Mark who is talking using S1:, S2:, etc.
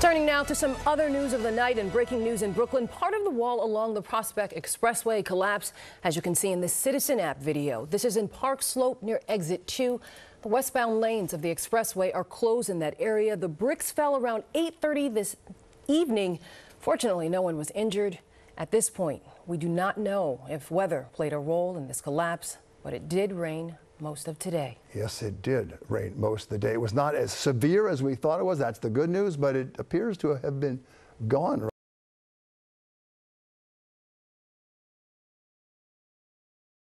S1: Turning now to some other news of the night and breaking news in Brooklyn. Part of the wall along the Prospect Expressway collapsed, as you can see in this Citizen app video. This is in Park Slope near exit 2. The westbound lanes of the expressway are closed in that area. The bricks fell around 8.30 this evening. Fortunately, no one was injured. At this point, we do not know if weather played a role in this collapse, but it did rain most of today.
S2: Yes, it did rain most of the day. It was not as severe as we thought it was. That's the good news, but it appears to have been gone.